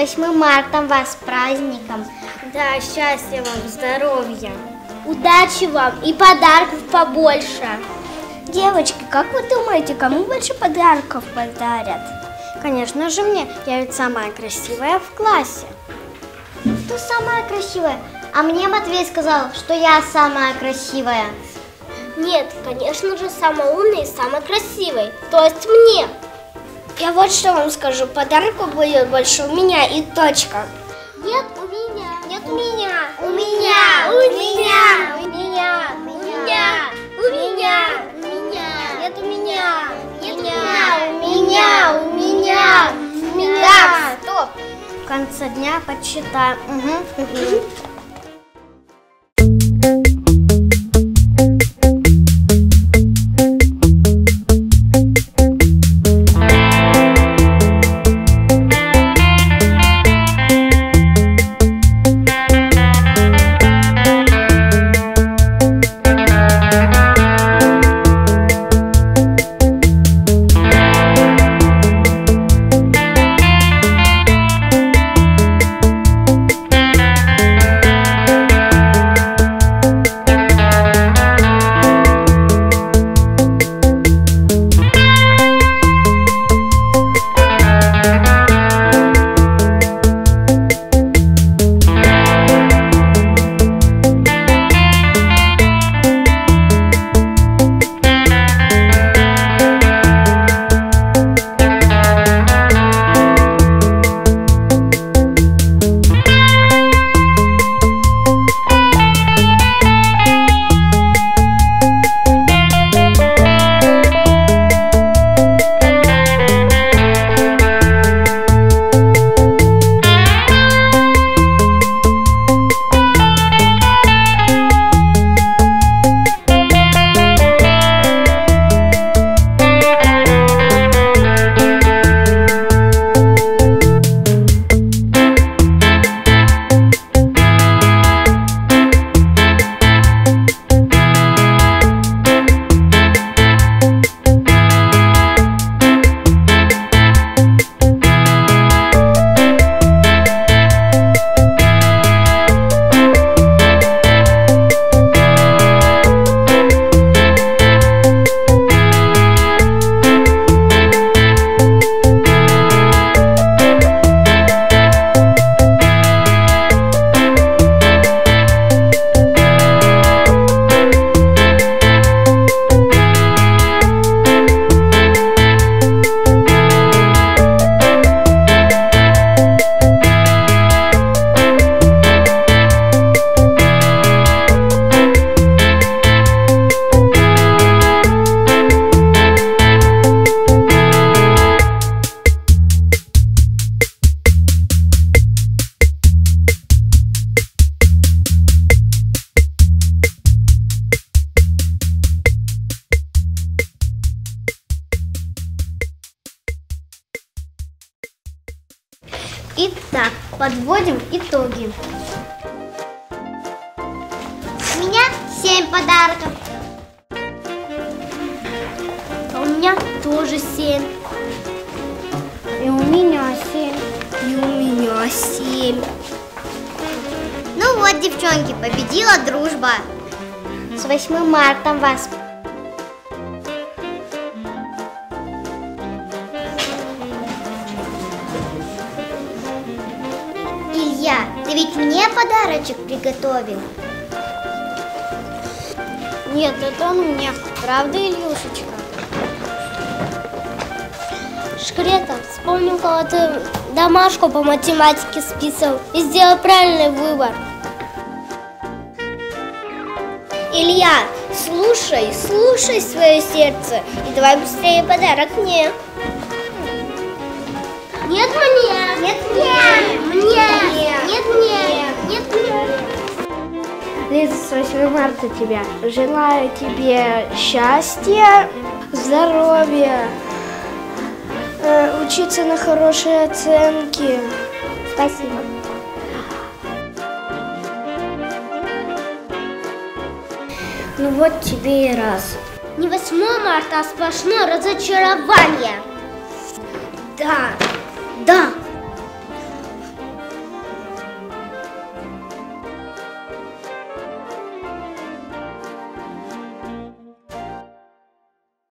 8 марта вас с праздником. Да, счастья вам, здоровья. Удачи вам и подарков побольше. Девочки, как вы думаете, кому больше подарков подарят? Конечно же мне, я ведь самая красивая в классе. Ты самая красивая. А мне Матвей сказал, что я самая красивая. Нет, конечно же, самый умный и самый красивый. То есть мне. Я вот что вам скажу, подарков будет больше у меня и точка. Нет, у меня. Нет, у меня. У меня. У меня. У меня. У меня. У меня. У меня. Нет, у меня. Нет, у меня. У меня. У меня. У меня. Стоп. В конце дня подсчитаем. Угу. Итак, подводим итоги. У меня 7 подарков. А у меня тоже семь. И у меня 7. И у меня семь. Ну вот, девчонки, победила дружба. С 8 марта вас. Ведь мне подарочек приготовил? Нет, это он мне. Правда, Ильюшечка? Шкрета, вспомнил, когда ты домашку по математике списывал и сделал правильный выбор. Илья, слушай, слушай свое сердце и давай быстрее подарок мне. Нет мне! Нет мне! С 8 марта тебя. Желаю тебе счастья, здоровья, э, учиться на хорошие оценки. Спасибо. Ну вот тебе и раз. Не 8 марта, а сплошное разочарование. Да, да,